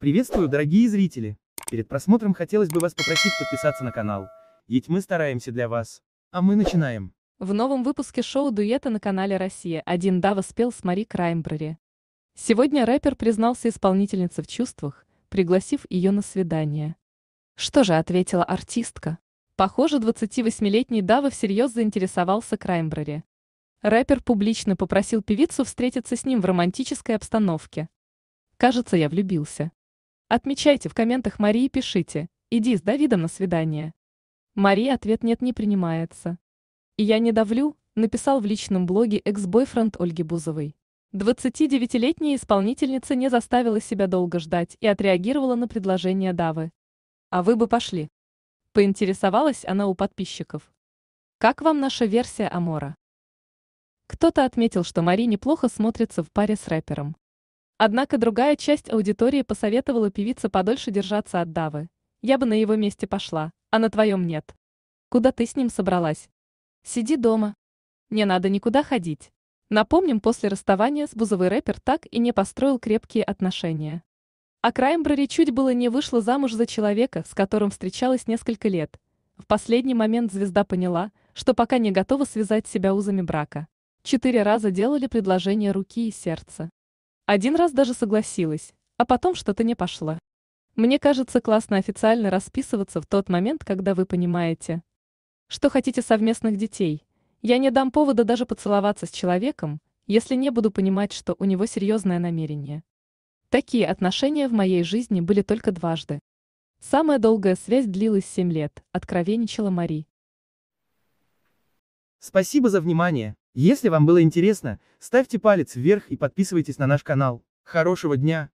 Приветствую, дорогие зрители! Перед просмотром хотелось бы вас попросить подписаться на канал, ведь мы стараемся для вас. А мы начинаем. В новом выпуске шоу «Дуэта» на канале «Россия» один Дава спел с Мари Краймбрери. Сегодня рэпер признался исполнительнице в чувствах, пригласив ее на свидание. Что же ответила артистка? Похоже, 28-летний Дава всерьез заинтересовался Краймбрери. Рэпер публично попросил певицу встретиться с ним в романтической обстановке. Кажется, я влюбился. Отмечайте в комментах Марии пишите «Иди с Давидом на свидание». Марии ответ «нет» не принимается. И я не давлю, написал в личном блоге экс-бойфренд Ольги Бузовой. 29-летняя исполнительница не заставила себя долго ждать и отреагировала на предложение Давы. А вы бы пошли. Поинтересовалась она у подписчиков. Как вам наша версия Амора? Кто-то отметил, что Мари неплохо смотрится в паре с рэпером. Однако другая часть аудитории посоветовала певице подольше держаться от Давы. Я бы на его месте пошла, а на твоем нет. Куда ты с ним собралась? Сиди дома. Не надо никуда ходить. Напомним, после расставания с Бузовой рэпер так и не построил крепкие отношения. А Краймбрери чуть было не вышла замуж за человека, с которым встречалась несколько лет. В последний момент звезда поняла, что пока не готова связать себя узами брака. Четыре раза делали предложение руки и сердца. Один раз даже согласилась, а потом что-то не пошло. Мне кажется, классно официально расписываться в тот момент, когда вы понимаете, что хотите совместных детей. Я не дам повода даже поцеловаться с человеком, если не буду понимать, что у него серьезное намерение. Такие отношения в моей жизни были только дважды. Самая долгая связь длилась 7 лет, откровенничала Мари. Спасибо за внимание. Если вам было интересно, ставьте палец вверх и подписывайтесь на наш канал. Хорошего дня!